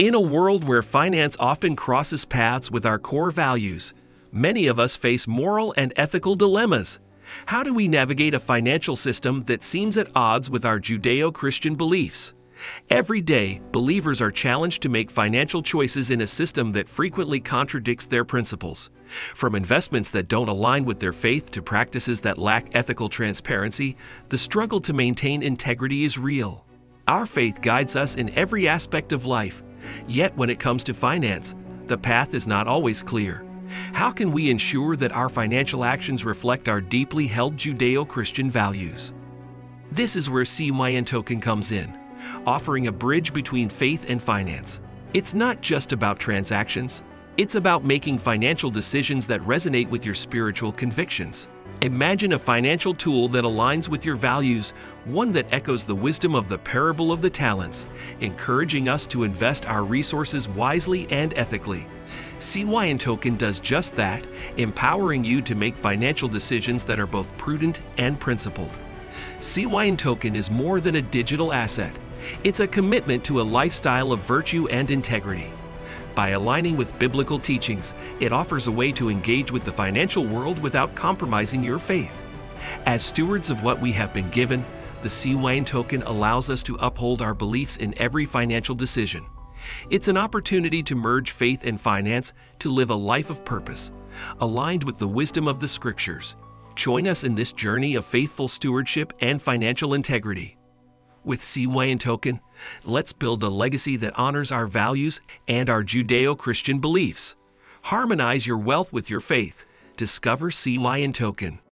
In a world where finance often crosses paths with our core values, many of us face moral and ethical dilemmas. How do we navigate a financial system that seems at odds with our Judeo Christian beliefs? Every day, believers are challenged to make financial choices in a system that frequently contradicts their principles. From investments that don't align with their faith to practices that lack ethical transparency, the struggle to maintain integrity is real. Our faith guides us in every aspect of life, Yet when it comes to finance, the path is not always clear. How can we ensure that our financial actions reflect our deeply held Judeo-Christian values? This is where CYN Token comes in, offering a bridge between faith and finance. It's not just about transactions, it's about making financial decisions that resonate with your spiritual convictions. Imagine a financial tool that aligns with your values, one that echoes the wisdom of the parable of the talents, encouraging us to invest our resources wisely and ethically. CYN Token does just that, empowering you to make financial decisions that are both prudent and principled. CYN Token is more than a digital asset. It's a commitment to a lifestyle of virtue and integrity. By aligning with biblical teachings, it offers a way to engage with the financial world without compromising your faith. As stewards of what we have been given, the CYN token allows us to uphold our beliefs in every financial decision. It's an opportunity to merge faith and finance to live a life of purpose, aligned with the wisdom of the scriptures. Join us in this journey of faithful stewardship and financial integrity. With CYN Token, let's build a legacy that honors our values and our Judeo Christian beliefs. Harmonize your wealth with your faith. Discover CYN Token.